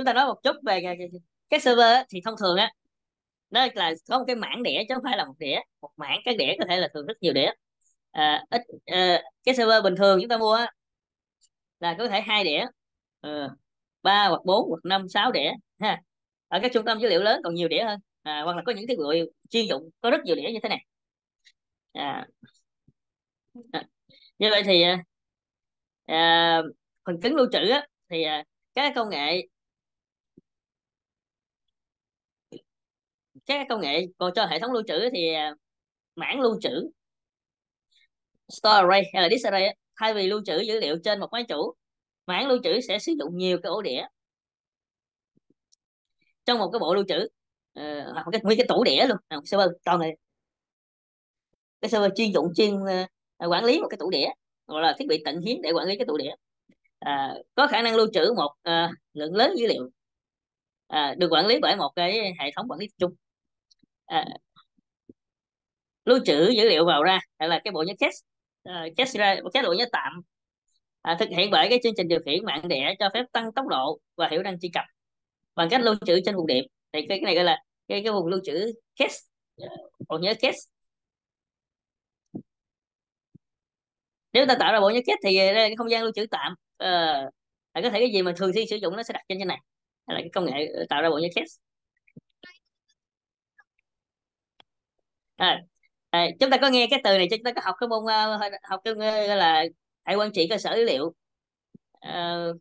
chúng ta nói một chút về cái, server thì thông thường á nó là có một cái mảng đĩa chứ không phải là một đĩa. Một mảng các đĩa có thể là thường rất nhiều đĩa. À, ít à, cái server bình thường chúng ta mua á, là có thể hai đĩa ba ba hoặc bốn hoặc năm sáu đĩa ha. Ở các trung tâm dữ liệu lớn còn nhiều đĩa hơn. À, hoặc là có những thiết bị chuyên dụng có rất nhiều đĩa như thế này. À, à, như vậy thì à, à phần cứng lưu trữ á, thì à, các công nghệ các công nghệ còn cho hệ thống lưu trữ thì à, mảng lưu trữ. Store array hay là disk array thay vì lưu trữ dữ liệu trên một máy chủ mảng lưu trữ sẽ sử dụng nhiều cái ổ đĩa. Trong một cái bộ lưu trữ uh, hoặc cái nguyên cái tủ đĩa luôn uh, server toàn này. Cái server chuyên dụng chuyên uh, quản lý một cái tủ đĩa gọi là thiết bị tận hiến để quản lý cái tủ đĩa. À, có khả năng lưu trữ một à, lượng lớn dữ liệu à, được quản lý bởi một cái hệ thống quản lý chung à, lưu trữ dữ liệu vào ra hay là cái bộ nhớ cache uh, ờ, cache ra cái bộ nhớ tạm. À, thực hiện bởi cái chương trình điều khiển mạng đẻ cho phép tăng tốc độ và hiệu năng truy cập bằng cách lưu trữ trên vùng điểm. Thì cái, cái này gọi là cái cái vùng lưu trữ cache bộ nhớ cache nếu ta tạo ra bộ nhớ cache thì đây là cái không gian lưu trữ tạm. Ờ, là có thể cái gì mà thường xuyên sử dụng nó sẽ đặt trên trên này. Hay là cái công nghệ tạo ra bộ nhớ cache à, à, chúng ta có nghe cái từ này chúng ta có học cái môn uh, học cái uh, là hệ quản trị cơ sở dữ liệu uh,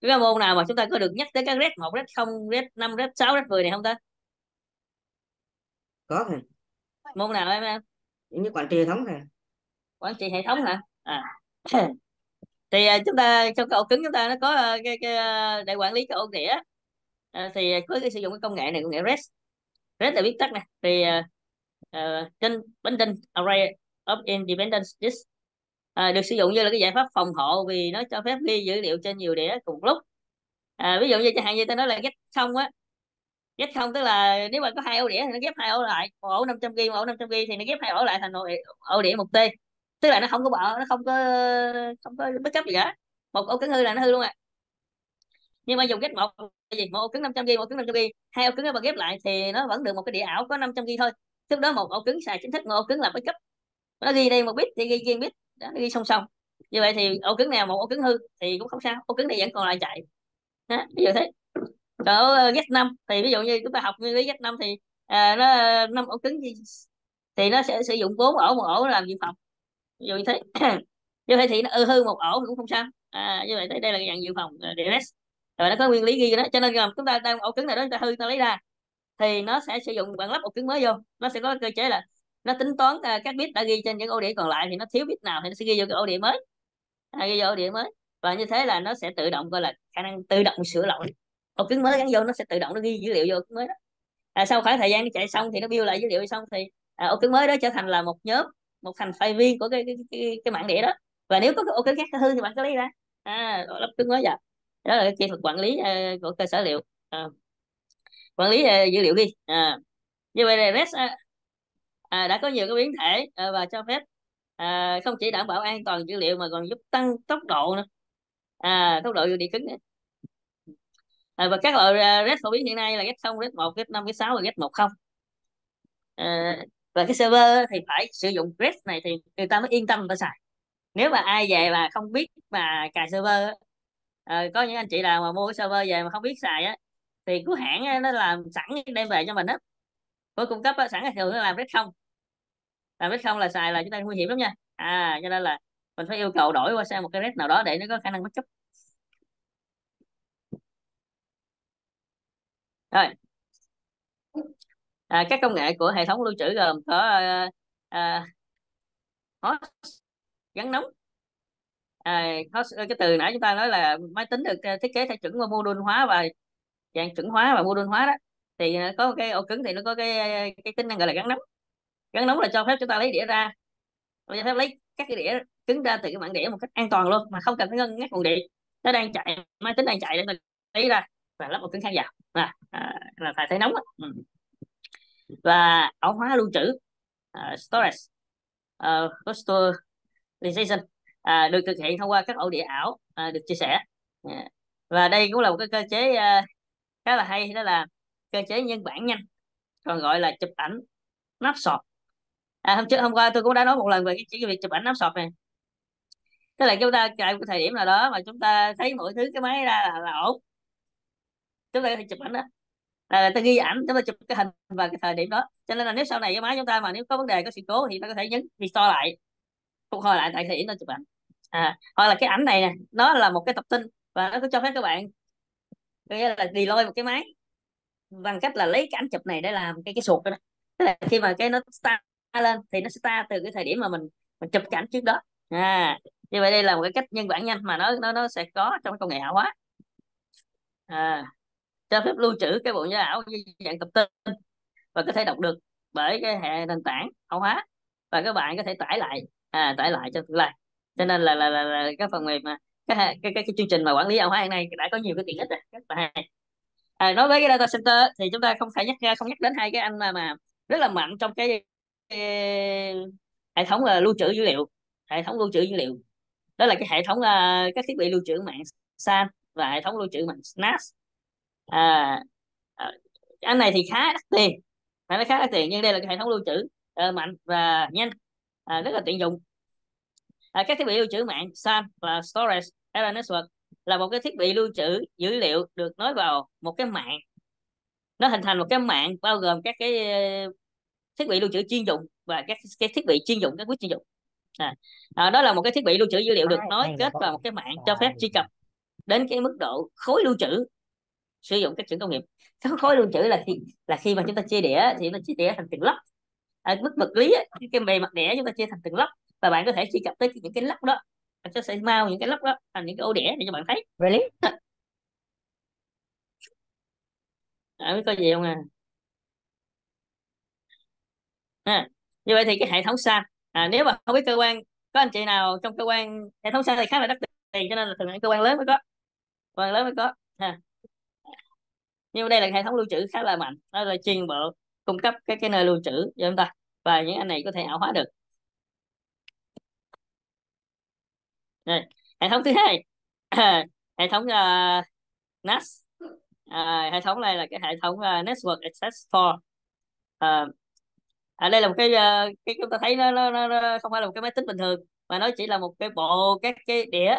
cái môn nào mà chúng ta có được nhắc tới các red 1, red 0, red 5, red 6, red 10 này không ta? có thầy Môn nào em em? những quản trị hệ thống này Quản trị hệ thống hả? À. thì chúng ta trong cái ổ cứng chúng ta nó có cái, cái để quản lý cái ổ đĩa uh, thì có cái sử dụng cái công nghệ này công nghệ REST REST là viết tắt nè thì uh, uh, trên array of independent disk à, ờ, được sử dụng như là cái giải pháp phòng hộ vì nó cho phép ghi dữ liệu trên nhiều đĩa cùng lúc. À, ví dụ như chẳng hạn như tôi nói là ghép không á. Ghép không tức là nếu mà có hai ổ đĩa thì nó ghép hai ổ lại. Một ổ 500 g một ổ 500 g thì nó ghép hai ổ lại thành ổ, ổ đĩa một t. Tức là nó không có bỏ nó không có không có bất chấp gì cả. Một ổ cứng hư là nó hư luôn à. Nhưng mà dùng ghép một gì? Một ổ cứng 500 g một ổ cứng 500 g hai ổ cứng nó mà ghép lại thì nó vẫn được một cái đĩa ảo có 500 g thôi trước đó một ổ cứng xài chính thức một ổ cứng là backup. Nó ghi đây một bit thì ghi riêng bit. Đó, nó ghi song song. Như vậy thì ổ cứng nào một ổ cứng hư thì cũng không sao ổ cứng này vẫn còn lại chạy. Đó, ví dụ thế. Còn ở Z 5 thì ví dụ như chúng ta học nguyên lý Z 5 thì à, nó ờ, năm ổ cứng thì, thì nó sẽ sử dụng bốn ổ một ổ làm dự phòng. Ví dụ như thế. Như vậy thì nó ừ, hư một ổ thì cũng không sao. À, như vậy đây là dạng dự phòng ờ, uh, DNS rồi nó có nguyên lý ghi đó cho nên là chúng ta đang ổ cứng này đó chúng ta hư ta lấy ra thì nó sẽ sử dụng bạn lắp ổ cứng mới vô. Nó sẽ có cơ chế là nó tính toán à, các bit đã ghi trên những ổ đĩa còn lại thì nó thiếu bit nào thì nó sẽ ghi vô cái ổ đĩa mới. À, ghi vô ổ đĩa mới. Và như thế là nó sẽ tự động gọi là khả năng tự động sửa lỗi. Ổ cứng mới gắn vô nó sẽ tự động nó ghi dữ liệu vô cứng mới đó. À, sau khoảng thời gian nó chạy xong thì nó build lại dữ liệu xong thì à, ổ cứng mới đó trở thành là một nhóm một thành file viên của cái cái, cái, cái mạng đĩa đó. Và nếu có cái ổ cứng khác hư thì bạn có lấy ra. À, lắp cứng mới vào đó là cái kỹ thuật quản lý uh, của cơ sở liệu. Uh, quản lý uh, dữ liệu đi. à, như vậy là REST uh, à, đã có nhiều cái biến thể à, và cho phép à, không chỉ đảm bảo an toàn dữ liệu mà còn giúp tăng tốc độ nữa à, tốc độ địa cứng nữa. À, và các loại à, REST phổ biến hiện nay là REST 0, REST 1, REST 5, REST 6 và REST 10 à, và cái server thì phải sử dụng REST này thì người ta mới yên tâm người ta xài nếu mà ai về mà không biết mà cài server à, có những anh chị nào mà mua cái server về mà không biết xài á thì của hãng nó làm sẵn đem về cho mình hết. Có cung cấp sẵn sẵn thường nó làm REST không. Làm REST không là xài là chúng ta nguy hiểm lắm nha. À cho nên là mình phải yêu cầu đổi qua sang một cái REST nào đó để nó có khả năng backup rồi. À, các công nghệ của hệ thống lưu trữ gồm có à, à, host gắn nóng. À, host, cái từ nãy chúng ta nói là máy tính được thiết kế theo chuẩn mô đun hóa và dạng chuẩn hóa và mô đun hóa đó thì có cái ổ cứng thì nó có cái cái tính năng gọi là gắn nóng gắn nóng là cho phép chúng ta lấy đĩa ra cho phép lấy các cái đĩa cứng ra từ cái mạng đĩa một cách an toàn luôn mà không cần phải ngân ngắt nguồn điện nó đang chạy máy tính đang chạy để mình lấy ra và lắp một cứng khác vào à, à, là phải thấy nóng đó. Ừ. và ổ hóa lưu trữ uh, storage à, uh, virtualization uh, à, được thực hiện thông qua các ổ đĩa ảo uh, được chia sẻ uh, và đây cũng là một cái cơ chế uh, khá là hay đó là cơ chế nhân bản nhanh còn gọi là chụp ảnh snapshot à, hôm trước hôm qua tôi cũng đã nói một lần về cái chỉ việc chụp ảnh nắp sọt này. Tức là chúng ta tại một thời điểm nào đó mà chúng ta thấy mọi thứ cái máy ra là, là ổn. Chúng ta có thể chụp ảnh đó. À, là ta ghi ảnh chúng ta chụp cái hình vào cái thời điểm đó. Cho nên là nếu sau này cái máy chúng ta mà nếu có vấn đề có sự cố thì ta có thể nhấn restore lại phục hồi lại tại thời điểm ta chụp ảnh. À, hoặc là cái ảnh này nè nó là một cái tập tin và nó có cho phép các bạn nghĩa là lôi một cái máy bằng cách là lấy cái ảnh chụp này để làm cái cái sụt đó tức là khi mà cái nó start lên thì nó start từ cái thời điểm mà mình mình chụp cái ảnh trước đó. À như vậy đây là một cái cách nhân bản nhanh mà nó nó nó sẽ có trong công nghệ ảo hóa. À, cho phép lưu trữ cái bộ nhớ ảo dạng tập tin và có thể đọc được bởi cái hệ nền tảng ảo hóa và các bạn có thể tải lại à, tải lại cho tương lai cho nên là là, là, là cái phần mềm mà cái, cái cái cái chương trình mà quản lý ảo hóa này đã có nhiều cái tiện ích rồi rất là hay. À, nói với cái data center thì chúng ta không phải nhắc ra không nhắc đến hai cái anh mà, mà rất là mạnh trong cái, cái hệ thống là lưu trữ dữ liệu hệ thống lưu trữ dữ liệu. Đó là cái hệ thống là các thiết bị lưu trữ mạng SAN và hệ thống lưu trữ mạng NAS à, à, anh này thì khá đắt tiền phải nói khá đắt tiền nhưng đây là cái hệ thống lưu trữ uh, mạnh và nhanh à, rất là tiện dụng à, các thiết bị lưu trữ mạng SAN và Storage Area Network là một cái thiết bị lưu trữ dữ liệu được nối vào một cái mạng. Nó hình thành một cái mạng bao gồm các cái thiết bị lưu trữ chuyên dụng và các cái thiết bị chuyên dụng các quyết chuyên dụng. À, à, đó là một cái thiết bị lưu trữ dữ liệu được nối kết vào một cái mạng cho phép truy cập đến cái mức độ khối lưu trữ sử dụng các chuẩn công nghiệp. Cái khối lưu trữ là khi là khi mà chúng ta chia đĩa thì nó chia đĩa thành từng lốc à, mức vật lý cái, cái bề mặt đĩa chúng ta chia thành từng lốc và bạn có thể truy cập tới những cái lốc đó. Bạn sẽ mau những cái lốc đó thành những cái ổ đĩa để cho bạn thấy. Really? à, biết có gì không à? À, như vậy thì cái hệ thống SAN à, nếu mà không biết cơ quan có anh chị nào trong cơ quan hệ thống SAN thì khá là đắt tiền cho nên là thường cơ quan lớn mới có. Cơ quan lớn mới có. Ha. Nhưng đây là hệ thống lưu trữ khá là mạnh. Nó là chuyên bộ cung cấp cái cái nơi lưu trữ cho chúng ta. Và những anh này có thể ảo hóa được Hệ thống thứ hai. Hệ thống uh, NAS. À, hệ thống này là cái hệ thống uh, Network Access for. Uh, à, đây là một cái uh, cái chúng ta thấy nó, nó, nó, nó không phải là một cái máy tính bình thường mà nó chỉ là một cái bộ các cái đĩa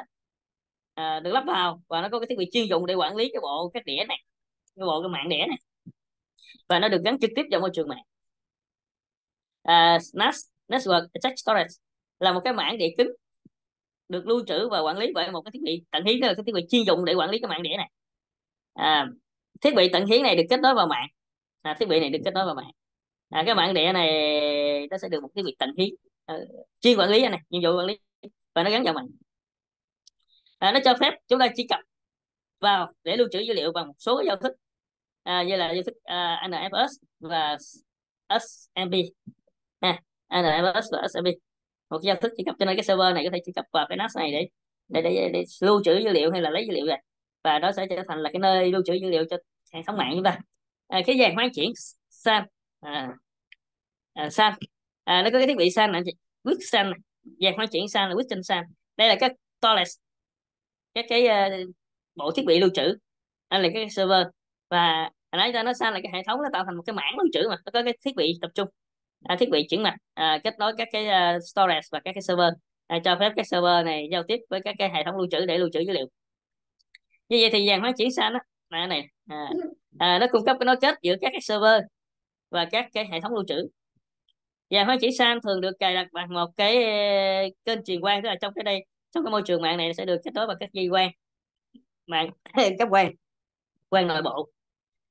à, được lắp vào và nó có cái thiết bị chuyên dụng để quản lý cái bộ các đĩa này cái bộ cái mạng đĩa này. Và nó được gắn trực tiếp vào môi trường mạng. À, NAS Network access Storage là một cái mảng đĩa cứng được lưu trữ và quản lý bởi một cái thiết bị tận hiến là cái thiết bị chuyên dụng để quản lý cái mạng đĩa này. À, thiết bị tận hiến này được kết nối vào mạng. À, thiết bị này được kết nối vào mạng. À, cái mạng đĩa này nó sẽ được một thiết bị tận hiến à, chuyên quản lý này nhiệm vụ quản lý và nó gắn vào mạng. À, nó cho phép chúng ta truy cập vào để lưu trữ dữ liệu bằng một số giao thức à, như là giao thức à, NFS và SMB à, NFS và SMB một giao thức truy cập cho nên cái server này có thể truy cập vào cái NAS này để để, để, để lưu trữ dữ liệu hay là lấy dữ liệu về. Và nó sẽ trở thành là cái nơi lưu trữ dữ liệu cho hệ thống mạng chúng ta. À, cái dàn hoán chuyển SAN à, à, SAN à, nó có cái thiết bị SAN này quyết SAN dàn hoán chuyển SAN là quyết trên SAN đây là các toilet các cái uh, bộ thiết bị lưu trữ. Đây là cái server. Và hồi nãy ta nói SAN là cái hệ thống nó tạo thành một cái mảng lưu trữ mà nó có cái thiết bị tập trung à, thiết bị chuyển mạch à, kết nối các cái uh, storage và các cái server. À, cho phép các server này giao tiếp với các cái hệ thống lưu trữ để lưu trữ dữ liệu. Như vậy thì dàn hóa chuyển sang đó. Này này. À, à, nó cung cấp cái nối kết giữa các cái server và các cái hệ thống lưu trữ. Dàn hóa chuyển sang thường được cài đặt bằng một cái à, kênh truyền quang tức là trong cái đây trong cái môi trường mạng này sẽ được kết nối bằng các dây quang. Mạng cấp quang quang nội bộ.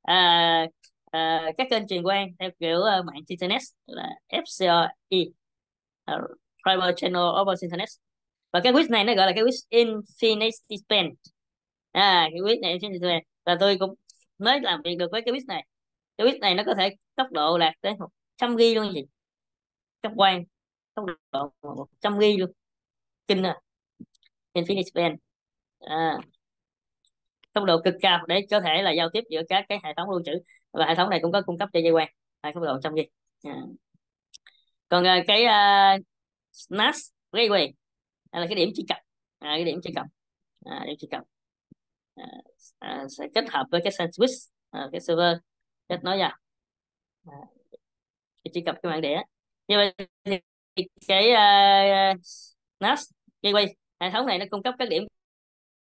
À, uh, các kênh truyền quang theo kiểu uh, mạng internet là FCRE uh, Fiber Channel over Internet. Và cái quiz này nó gọi là cái quiz Infinity Span. À cái quiz này Infinity Span. Và tôi cũng mới làm việc được với cái quiz này. Cái quiz này nó có thể tốc độ đạt tới 100 g luôn gì cấp quang tốc độ 100 g luôn. Kinh à. Infinity Span. À, tốc độ cực cao để có thể là giao tiếp giữa các cái hệ thống lưu trữ và hệ thống này cũng có cung cấp cho dây quang hai tốc độ trong dây à. còn uh, cái à, uh, NAS gateway là cái điểm truy cập. À, cái điểm truy cập. À, điểm truy cập. À, à, sẽ kết hợp với cái switch à, cái server. Kết nối vào. À, truy cập cái mạng đĩa. Như vậy thì cái à, uh, NAS gateway hệ thống này nó cung cấp các điểm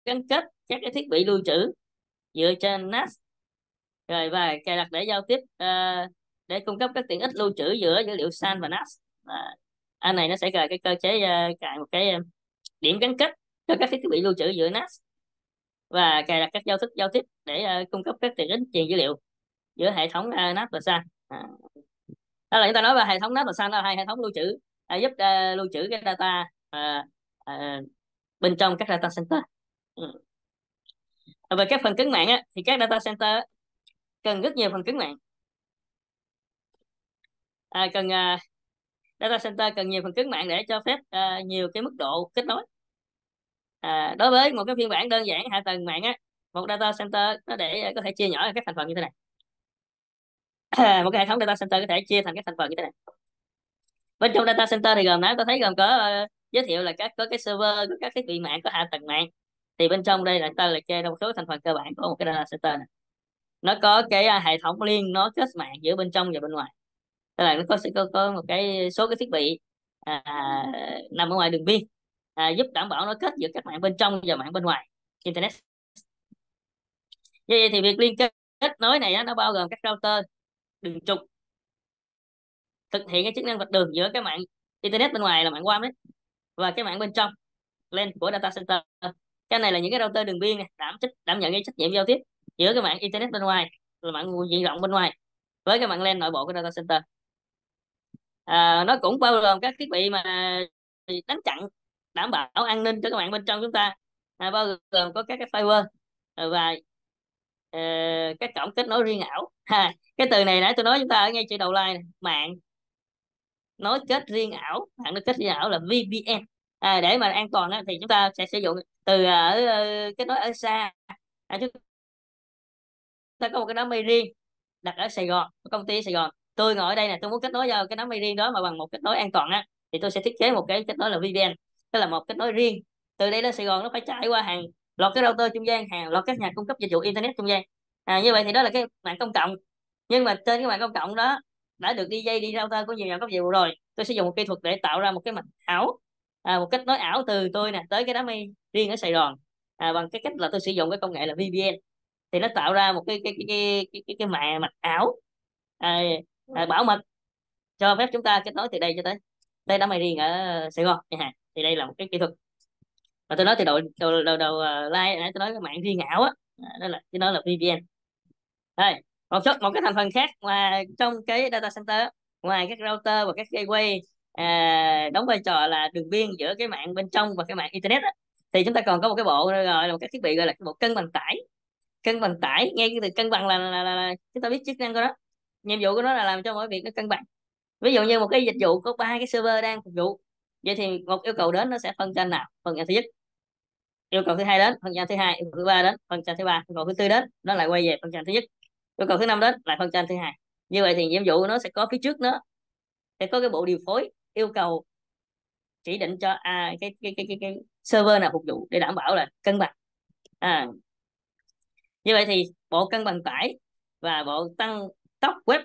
gắn kết các cái thiết bị lưu trữ dựa trên NAS rồi và cài đặt để giao tiếp uh, để cung cấp các tiện ích lưu trữ giữa dữ liệu SAN và NAS à, anh này nó sẽ cài cái cơ chế uh, cài một cái uh, điểm gắn kết cho các thiết bị lưu trữ giữa NAS và cài đặt các giao thức giao tiếp để uh, cung cấp các tiện ích truyền dữ liệu giữa hệ thống uh, NAS và SAN à. đó là chúng ta nói về hệ thống NAS và SAN là hai hệ thống lưu trữ uh, giúp uh, lưu trữ cái data uh, uh, bên trong các data center ừ. về các phần cứng mạng á, thì các data center cần rất nhiều phần cứng mạng à, cần uh, data center cần nhiều phần cứng mạng để cho phép uh, nhiều cái mức độ kết nối. À, đối với một cái phiên bản đơn giản hạ tầng mạng á một data center nó để có thể chia nhỏ các thành phần như thế này. Một cái hệ thống data center có thể chia thành các thành phần như thế này. Bên trong data center thì gồm à, nãy tôi thấy gồm có uh, giới thiệu là các có cái server có các thiết bị mạng có hạ tầng mạng. Thì bên trong đây là ta liệt kê một số thành phần cơ bản của một cái data center này nó có cái uh, hệ thống liên nối kết mạng giữa bên trong và bên ngoài. Tức là nó có sẽ có, có một cái số cái thiết bị à, nằm ở ngoài đường biên à, giúp đảm bảo nó kết giữa các mạng bên trong và mạng bên ngoài internet. Vậy thì việc liên kết kết nối này á, nó bao gồm các router đường trục thực hiện cái chức năng vạch đường giữa cái mạng internet bên ngoài là mạng WAN đấy và cái mạng bên trong LAN của data center. Cái này là những cái router đường biên này đảm trách đảm nhận cái trách nhiệm giao tiếp giữa cái mạng internet bên ngoài là mạng diện rộng bên ngoài với cái mạng LAN nội bộ của data center. À, nó cũng bao gồm các thiết bị mà đánh chặn đảm bảo an ninh cho các bạn bên trong chúng ta. À, bao gồm có các cái firewall và uh, các cổng kết nối riêng ảo. Ha cái từ này nãy tôi nói chúng ta ở ngay chữ đầu line này. mạng nối kết riêng ảo mạng nối kết riêng ảo là VPN à, để mà an toàn á, thì chúng ta sẽ sử dụng từ ờ, ở uh, kết nối ở xa. À, chúng ta có một cái đám mây riêng đặt ở Sài Gòn công ty Sài Gòn. Tôi ngồi ở đây nè tôi muốn kết nối vào cái đám mây riêng đó mà bằng một kết nối an toàn á thì tôi sẽ thiết kế một cái kết nối là VPN tức là một kết nối riêng. Từ đây đến Sài Gòn nó phải trải qua hàng loạt cái router trung gian hàng loạt các nhà cung cấp dịch vụ internet trung gian. À, như vậy thì đó là cái mạng công cộng. Nhưng mà trên cái mạng công cộng đó đã được đi dây đi router của nhiều nhà cấp dịch vụ rồi. Tôi sẽ dùng một kỹ thuật để tạo ra một cái mạng ảo à, một kết nối ảo từ tôi nè tới cái đám mây riêng ở Sài Gòn. À, bằng cái cách là tôi sử dụng cái công nghệ là VPN thì nó tạo ra một cái cái cái cái cái, cái, cái mạ mặt ảo à, à, bảo mật. Cho phép chúng ta kết nối từ đây cho tới đây đám mây riêng ở Sài Gòn. Chẳng hạn thì đây là một cái kỹ thuật. Mà tôi nói từ đầu đầu đầu, đầu uh, like nãy tôi nói cái mạng riêng ảo á. Đó là cái đó là VPN. Đây một số một cái thành phần khác mà trong cái data center ngoài các router và các gateway à, đóng vai trò là đường biên giữa cái mạng bên trong và cái mạng internet á, thì chúng ta còn có một cái bộ gọi là một cái thiết bị gọi là cái bộ cân bằng tải cân bằng tải nghe cái từ cân bằng là, là, là, là chúng ta biết chức năng của nó. Nhiệm vụ của nó là làm cho mọi việc nó cân bằng. Ví dụ như một cái dịch vụ có ba cái server đang phục vụ vậy thì một yêu cầu đến nó sẽ phân tranh nào? Phần tranh thứ nhất yêu cầu thứ hai đến phần tranh thứ hai yêu cầu thứ ba đến phần tranh thứ ba yêu cầu thứ tư đến nó lại quay về phần tranh thứ nhất. Yêu cầu thứ năm đến lại phần tranh thứ hai. Như vậy thì nhiệm vụ nó sẽ có phía trước nó sẽ có cái bộ điều phối yêu cầu chỉ định cho à, cái, cái, cái, cái, cái server nào phục vụ để đảm bảo là cân bằng. À, như vậy thì bộ cân bằng tải và bộ tăng tốc web.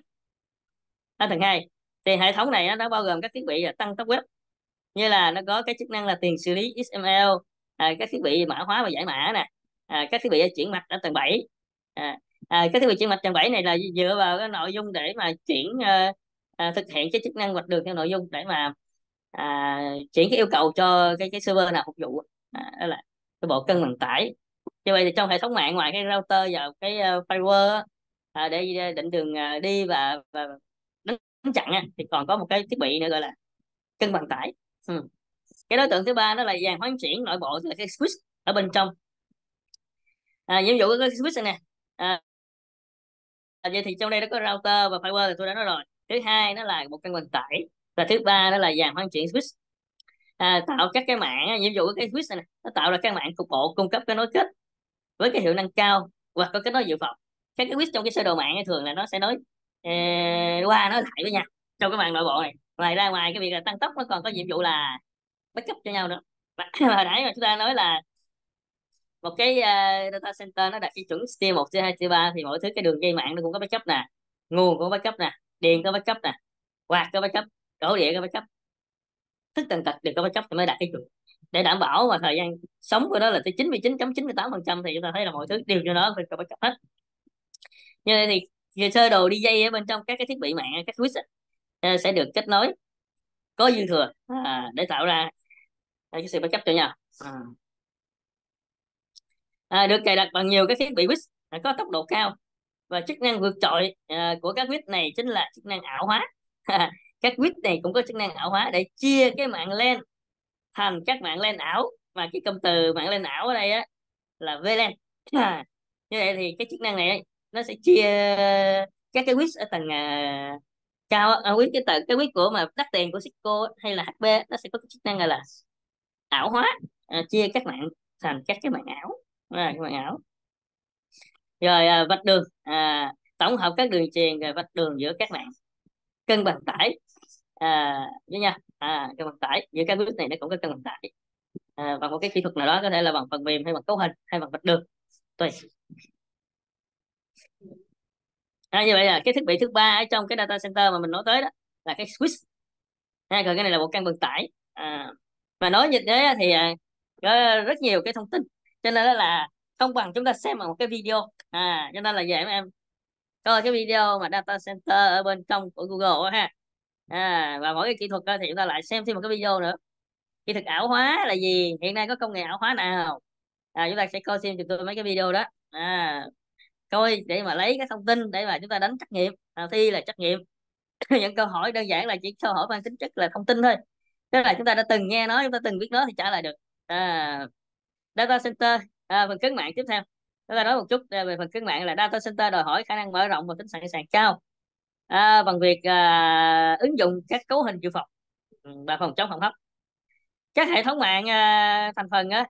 Ở tầng hai thì hệ thống này nó bao gồm các thiết bị là tăng tốc web. Như là nó có cái chức năng là tiền xử lý XML à, các thiết bị mã hóa và giải mã nè à, các thiết bị chuyển mạch ở tầng 7 à, à, các thiết bị chuyển mạch tầng 7 này là dựa vào cái nội dung để mà chuyển à, à, thực hiện cái chức năng vạch đường theo nội dung để mà à, chuyển cái yêu cầu cho cái cái server nào phục vụ à, đó là cái bộ cân bằng tải như vậy thì trong hệ thống mạng ngoài cái router và cái uh, firewall à, để ờ, định đường uh, đi và, và đánh chặn thì còn có một cái thiết bị nữa gọi là cân bằng tải. Ừ. cái đối tượng thứ ba đó là dàn hoán chuyển nội bộ là cái switch ở bên trong. À, nhiệm vụ của cái switch này nè à, à vậy thì trong đây nó có router và firewall thì tôi đã nói rồi. Thứ hai nó là một cân bằng tải và thứ ba đó là dàn hoán chuyển switch. À, tạo các cái mạng nhiệm vụ của cái switch này nó tạo ra các mạng cục bộ cung cấp cái nối kết với cái hiệu năng cao hoặc có kết nối dự phòng. Các cái switch trong cái sơ đồ mạng thường là nó sẽ nói eh, qua nói lại với nhau trong cái mạng nội bộ này. Ngoài ra ngoài cái việc là tăng tốc nó còn có nhiệm vụ là backup cho nhau nữa. Và hồi nãy mà chúng ta nói là một cái uh, data center nó đặt cái chuẩn tier 1, tier 2, tier 3 thì mọi thứ cái đường dây mạng nó cũng có backup nè. Nguồn có backup nè điện có backup nè quạt có backup đổ điện có backup thức tần tật đều có backup thì mới đạt cái chuẩn để đảm bảo mà thời gian sống của nó là tới 99.98 phần trăm thì chúng ta thấy là mọi thứ đều cho nó phải có backup hết. Như vậy thì về sơ đồ đi dây ở bên trong các cái thiết bị mạng các switch á, sẽ được kết nối có dư thừa à, để tạo ra cái sự backup cho nhau. À. À, được cài đặt bằng nhiều các thiết bị switch à, có tốc độ cao và chức năng vượt trội à, của các switch này chính là chức năng ảo hóa. Các switch này cũng có chức năng ảo hóa để chia cái mạng LAN thành các mạng LAN ảo. Mà cái cụm từ mạng LAN ảo ở đây á là VLAN à, như vậy thì cái chức năng này nó sẽ chia các cái switch ở tầng uh, cao à, quyết cái tầng cái quyết của mà đắt tiền của Cisco hay là HP nó sẽ có cái chức năng là, là ảo hóa. À, chia các mạng thành các cái mạng ảo. À, các mạng ảo. Rồi à, vạch đường. À, tổng hợp các đường truyền rồi vạch đường giữa các mạng cân bằng tải à, với nha. À, cân bằng tải. Giữa các bước này nó cũng có cân bằng tải. À, bằng một cái kỹ thuật nào đó có thể là bằng phần mềm hay bằng cấu hình hay bằng vạch đường tùy. À, như vậy là cái thiết bị thứ ba ở trong cái data center mà mình nói tới đó là cái switch. À, còn cái này là một căn vận tải. À, mà nói như thế thì à, có rất nhiều cái thông tin. Cho nên đó là không bằng chúng ta xem một cái video. À cho nên là vậy em coi cái video mà data center ở bên trong của Google ha à và mỗi cái kỹ thuật thì chúng ta lại xem thêm một cái video nữa. Kỹ thuật ảo hóa là gì? Hiện nay có công nghệ ảo hóa nào? À chúng ta sẽ coi xem cho tôi mấy cái video đó. À coi để mà lấy cái thông tin để mà chúng ta đánh trắc nghiệm. À, thi là trắc nghiệm. Những câu hỏi đơn giản là chỉ câu hỏi mang tính chất là thông tin thôi. Tức là chúng ta đã từng nghe nói chúng ta từng biết nó thì trả lời được. À, data center. À, phần cứng mạng tiếp theo. Chúng ta nói một chút về phần cứng mạng là data center đòi hỏi khả năng mở rộng và tính sẵn sàng cao à, bằng việc à, ứng dụng các cấu hình dự phòng ừ, và phòng chống hỏng hóc. Các hệ thống mạng à, thành phần á,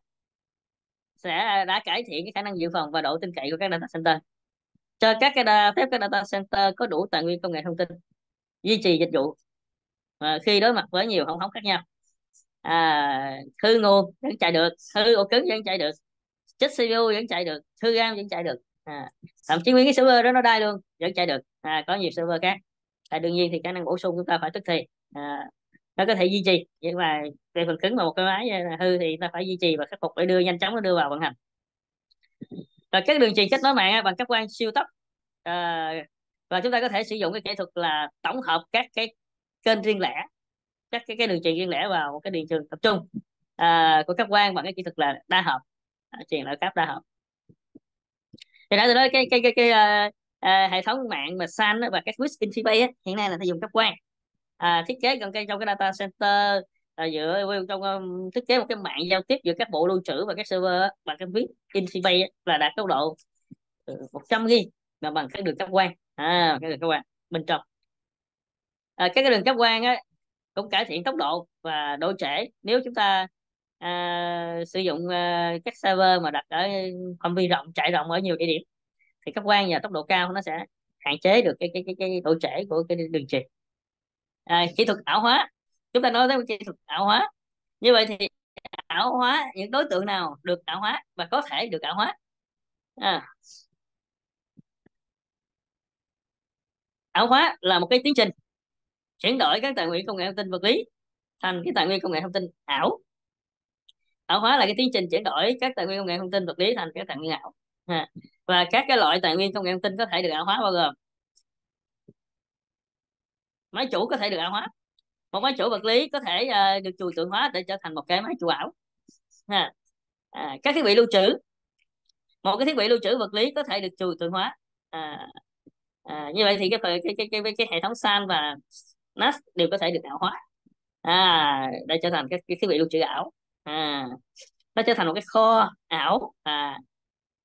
sẽ đã cải thiện cái khả năng dự phòng và độ tin cậy của các data center. Cho các cái phép các data center có đủ tài nguyên công nghệ thông tin duy trì dịch vụ à, khi đối mặt với nhiều hỏng hóc khác nhau. À, hư nguồn vẫn chạy được hư ổ cứng vẫn chạy được chết CPU vẫn chạy được hư RAM vẫn chạy được à, thậm chí nguyên cái server đó nó đai luôn vẫn chạy được. À, có nhiều server khác. À, đương nhiên thì khả năng bổ sung chúng ta phải tức thì. À, nó có thể duy trì nhưng mà về phần cứng mà một cái máy à, hư thì ta phải duy trì và khắc phục để đưa nhanh chóng nó đưa vào vận hành. Và các đường truyền kết nối mạng à, bằng cấp quang siêu tốc. À, và chúng ta có thể sử dụng cái kỹ thuật là tổng hợp các cái kênh riêng lẻ các cái, cái đường truyền riêng lẻ vào một cái đường truyền tập trung à, của cấp quang bằng cái kỹ thuật là đa hợp. À, truyền lại cáp đa hợp thì đã từ đó cái cái cái, cái uh, uh, hệ thống mạng mà SAN và các switch InfiniBase hiện nay là ta dùng cấp quang. À, thiết kế trong cái trong cái data center à, dựa trong um, thiết kế một cái mạng giao tiếp giữa các bộ lưu trữ và các server bằng cái viết InfiniBase là đạt tốc độ 100 g mà bằng cái đường cấp quang. À cái đường cấp quang bên trong. À, các cái đường cấp quang á cũng cải thiện tốc độ và độ trễ. Nếu chúng ta à, sử dụng à, các server mà đặt ở phạm vi rộng trải rộng ở nhiều địa điểm. Thì cấp quang và tốc độ cao nó sẽ hạn chế được cái cái cái, cái độ trễ của cái đường truyền. À, kỹ thuật ảo hóa. Chúng ta nói tới kỹ thuật ảo hóa. Như vậy thì ảo hóa những đối tượng nào được ảo hóa và có thể được ảo hóa? À. ảo hóa là một cái tiến trình chuyển đổi các tài nguyên công nghệ thông tin vật lý thành cái tài nguyên công nghệ thông tin ảo ảo hóa là cái tiến trình chuyển đổi các tài nguyên công nghệ thông tin vật lý thành các tài nguyên ảo. Và các cái loại tài nguyên công nghệ thông tin có thể được ảo hóa bao gồm máy chủ có thể được ảo hóa một máy chủ vật lý có thể uh, được trừu tượng hóa để trở thành một cái máy chủ ảo. Ha. À, các thiết bị lưu trữ một cái thiết bị lưu trữ vật lý có thể được trừu tượng hóa. À, à, như vậy thì cái cái cái cái, cái, cái hệ thống SAN và NAS đều có thể được ảo hóa. À, để trở thành các cái thiết bị lưu trữ ảo à, nó trở thành một cái kho ảo à,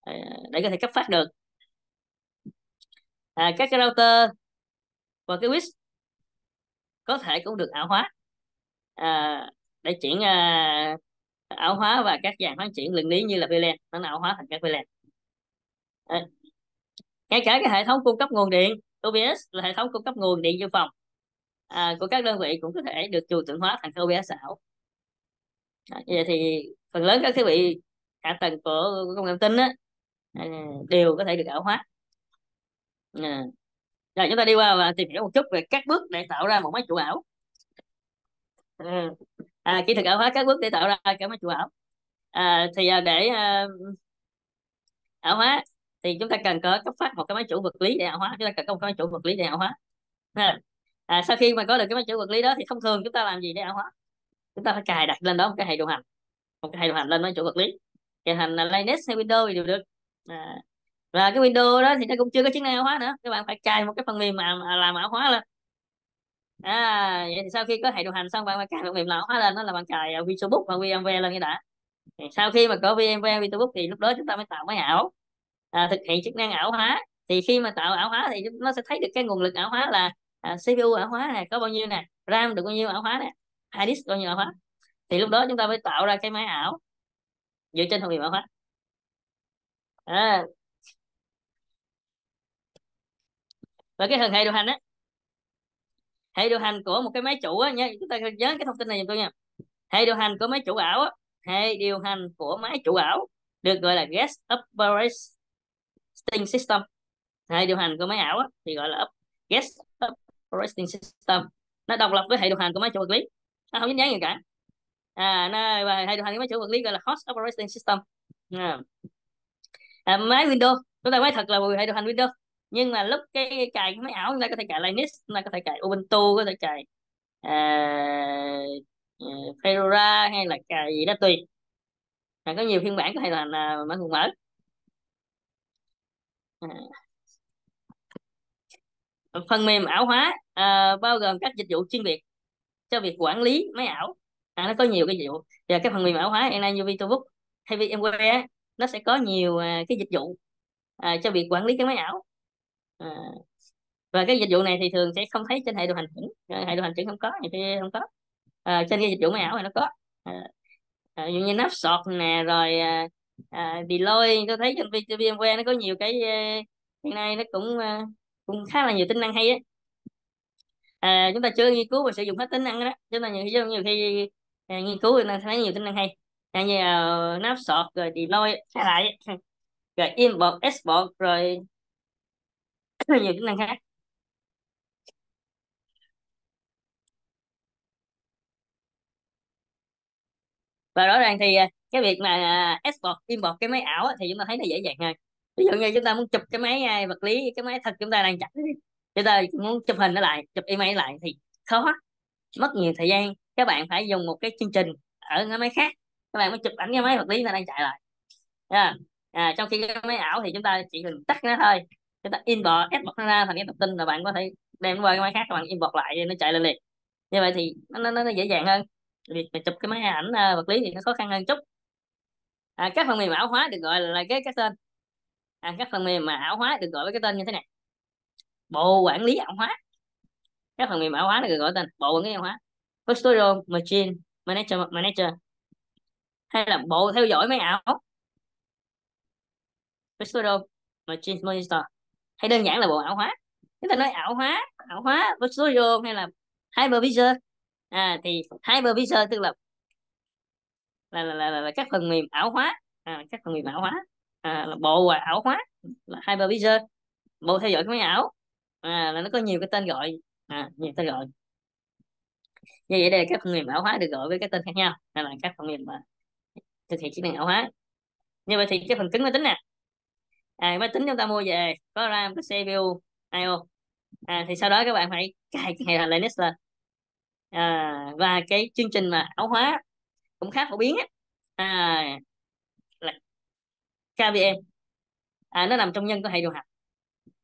à để có thể cấp phát được. À, các cái router và cái switch có thể cũng được ảo hóa. À, để chuyển à, ảo hóa và các dạng phát triển lượng lý như là VLAN nó ảo hóa thành các VLAN. À, ngay cả cái hệ thống cung cấp nguồn điện OBS là hệ thống cung cấp nguồn điện dự phòng à, của các đơn vị cũng có thể được trừu tượng hóa thành OBS ảo vậy thì phần lớn các thiết bị hạ tầng của, của công nghệ thông tin á à, đều có thể được ảo hóa. À. rồi chúng ta đi qua và tìm hiểu một chút về các bước để tạo ra một máy chủ ảo. À, à, kỹ thuật ảo hóa các bước để tạo ra cái máy chủ ảo. À, thì à, để à, ảo hóa thì chúng ta cần có cấp phát một cái máy chủ vật lý để ảo hóa. Chúng ta cần có một cái máy chủ vật lý để ảo hóa. À, à, sau khi mà có được cái máy chủ vật lý đó thì thông thường chúng ta làm gì để ảo hóa? Chúng ta phải cài đặt lên đó một cái hệ điều hành một cái hệ điều hành lên đó chỗ vật lý. Hệ điều hành là Linux hay Windows thì đều được. À, và cái Windows đó thì nó cũng chưa có chức năng hóa nữa. Các bạn phải cài một cái phần mềm mà, làm ảo hóa lên. À vậy thì sau khi có hệ điều hành xong bạn phải cài phần mềm làm ảo hóa lên đó là bạn cài à, VirtualBook và VMware lên cái đã. Thì sau khi mà có VMware VirtualBook thì lúc đó chúng ta mới tạo máy ảo à, thực hiện chức năng ảo hóa. Thì khi mà tạo ảo hóa thì nó sẽ thấy được cái nguồn lực ảo hóa là à, CPU ảo hóa này có bao nhiêu nè RAM được bao nhiêu ảo hóa nè hard disk như là ảo hóa thì lúc đó chúng ta mới tạo ra cái máy ảo dựa trên thông điệp ảo hóa. À, và cái phần hệ điều hành á. Hệ điều hành của một cái máy chủ á nha chúng ta nhớ cái thông tin này giùm tôi nha. Hệ điều hành của máy chủ ảo á hệ điều hành của máy chủ ảo được gọi là guest operating system. Hệ điều hành của máy ảo á, thì gọi là guest operating system. Nó độc lập với hệ điều hành của máy chủ vật lý nó không dính dáng gì cả. À nó và hay điều hành máy chủ vật lý gọi là host operating system. À. À, máy Windows. Chúng ta máy thật là hệ điều hành Windows. Nhưng mà lúc cái cài cái máy ảo chúng ta có thể cài Linux chúng ta có thể cài Ubuntu có thể cài uh, Fedora hay là cài gì đó tùy. À, có nhiều phiên bản có thể là, là mở nguồn mở. À. phần mềm ảo hóa à, bao gồm các dịch vụ chuyên biệt cho việc quản lý máy ảo. À, nó có nhiều cái dịch vụ. Và cái phần mềm ảo hóa hiện nay như VirtualBook hay VMware nó sẽ có nhiều à, cái dịch vụ à, cho việc quản lý cái máy ảo. À, và cái dịch vụ này thì thường sẽ không thấy trên hệ điều hành chuẩn à, hệ điều hành chuẩn không có nhiều khi không có. À, trên cái dịch vụ máy ảo này nó có. À, à, dụ như Napsort nè rồi à, à, Deloitte tôi thấy trên VMware nó có nhiều cái à, hiện nay nó cũng à, cũng khá là nhiều tính năng hay á à, chúng ta chưa nghiên cứu mà sử dụng hết tính năng đó. Chúng ta nhiều khi nhiều khi à, nghiên cứu thì thấy nhiều tính năng hay. À, như uh, sọt rồi Deloitte sai lại. Rồi import export rồi nhiều tính năng khác. Và rõ ràng thì à, cái việc mà à, export import cái máy ảo thì chúng ta thấy nó dễ dàng hơn. Ví dụ như chúng ta muốn chụp cái máy à, vật lý cái máy thật chúng ta đang chạy chúng ta muốn chụp hình nó lại chụp email lại thì khó mất nhiều thời gian. Các bạn phải dùng một cái chương trình ở cái máy khác các bạn mới chụp ảnh cái máy vật lý nó đang chạy lại. Yeah. à, trong khi cái máy ảo thì chúng ta chỉ cần tắt nó thôi chúng ta import export nó ra thành cái tập tin là bạn có thể đem nó qua cái máy khác các bạn inbox lại nó chạy lên liền. Như vậy thì nó, nó, nó dễ dàng hơn. Việc mà chụp cái máy ảnh uh, vật lý thì nó khó khăn hơn chút. À, các phần mềm ảo hóa được gọi là cái cái tên. À, các phần mềm mà ảo hóa được gọi với cái tên như thế này bộ quản lý ảo hóa. Các phần mềm ảo hóa được gọi tên bộ quản lý ảo hóa. Custodial Machine Manager Manager. Hay là bộ theo dõi máy ảo. Custodial Machine Monitor. Hay đơn giản là bộ ảo hóa. Chúng ta nói ảo hóa ảo hóa Custodial hay là Hypervisor. À thì hypervisor tức là là, là, là, là, là các phần mềm ảo hóa. À, các phần mềm ảo hóa. À, là bộ ảo hóa là hypervisor. Bộ theo dõi máy ảo à, là nó có nhiều cái tên gọi. À, nhiều tên gọi. Như vậy đây là các phần mềm ảo hóa được gọi với cái tên khác nhau. Hay là các phần mềm mà thực hiện chức năng ảo hóa. Như vậy thì cái phần cứng máy tính nè. À, máy tính chúng ta mua về có ram có cpu IO à, thì sau đó các bạn phải cài cái hệ thống Linux lên. À, và cái chương trình mà ảo hóa cũng khá phổ biến á. À, là KVM à, nó nằm trong nhân của hệ điều hành